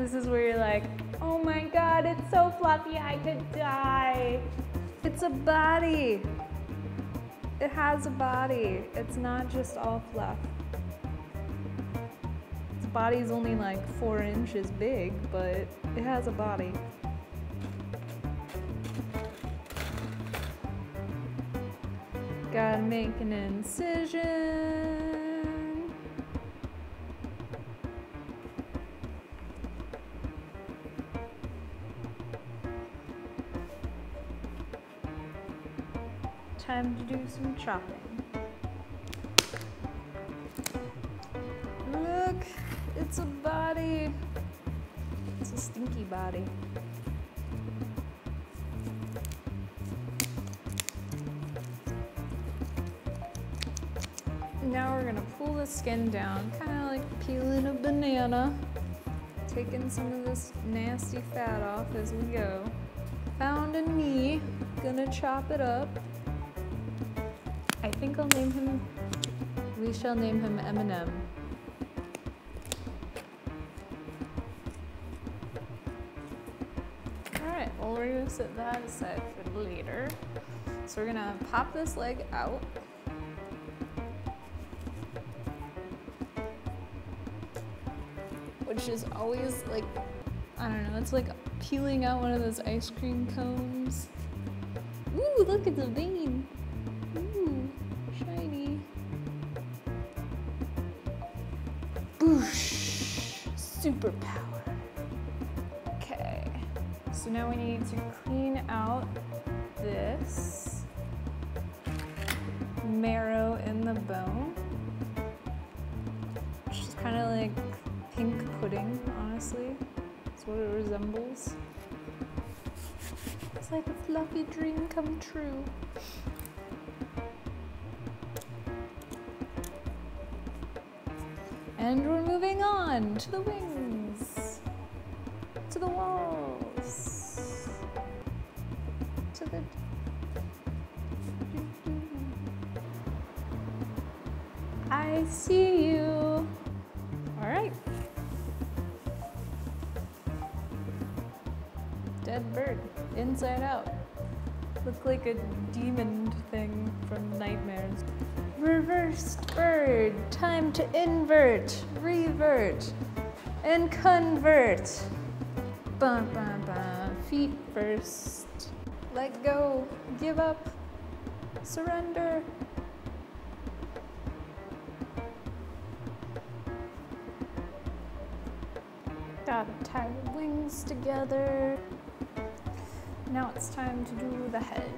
This is where you're like, oh my god, it's so fluffy, I could die. It's a body. It has a body. It's not just all fluff. Its body's only like four inches big, but it has a body. Gotta make an incision. Time to do some chopping. Look, it's a body. It's a stinky body. Now we're gonna pull the skin down, kind of like peeling a banana. Taking some of this nasty fat off as we go. Found a knee, gonna chop it up. I think I'll name him, we shall name him Eminem. Alright, well we're gonna set that aside for later. So we're gonna pop this leg out. Which is always like, I don't know, it's like peeling out one of those ice cream cones. Ooh, look at the vein. Superpower. Okay, so now we need to clean out this marrow in the bone, which is kind of like pink pudding, honestly. That's what it resembles. It's like a fluffy dream come true. And we're moving on to the wings, to the walls, to the. I see you. All right. Dead bird, inside out. Look like a demon thing from nightmares. Reversed bird, time to invert, revert, and convert. Bum, bum, bum. Feet first. Let go, give up, surrender. Gotta tie the wings together. Now it's time to do the head.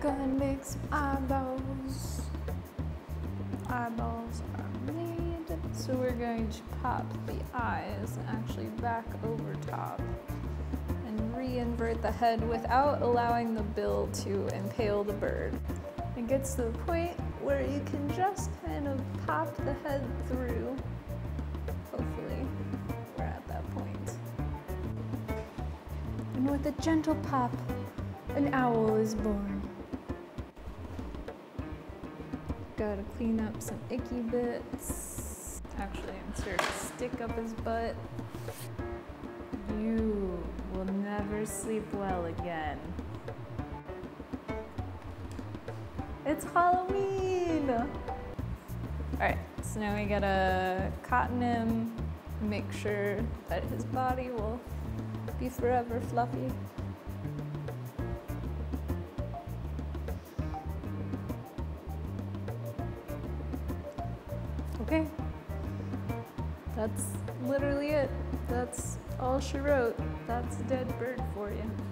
Gonna make some eyeballs. Eyeballs are made. So we're going to pop the eyes actually back over top and re-invert the head without allowing the bill to impale the bird. It gets to the point where you can just kind of pop the head through. Hopefully, we're at that point. And with a gentle pop, an owl is born. Gotta clean up some icky bits. Actually, insert a stick up his butt. You will never sleep well again. It's Halloween! Alright, so now we gotta cotton him, make sure that his body will be forever fluffy. Okay. That's literally it. That's all she wrote. That's a dead bird for you.